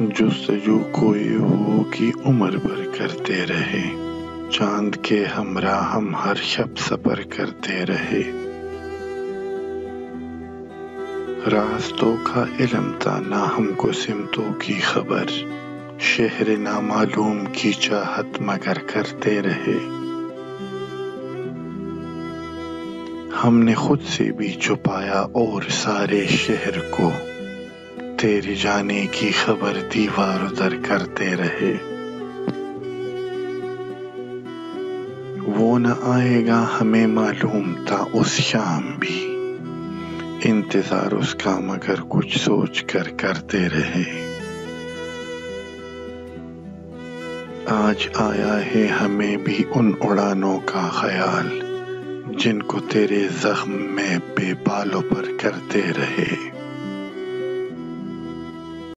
जुस्तजू कोई हो कि उम्र भर करते रहे। चाँद के हमरा हम हर शब सफ़र करते रहे। रास्तों का इलम था ना हमको सिमतों की खबर। शहर नामालूम की चाहत मगर करते रहे। हमने खुद से भी छुपाया और सारे शहर को। तेरे जाने की खबर दीवार उधर करते रहे। वो न आएगा हमें मालूम था उस शाम भी। इंतज़ार उसका मगर कुछ सोच कर करते रहे। आज आया है हमें भी उन उड़ानों का ख्याल, जिनको तेरे जख्म में बेबालों पर करते रहे।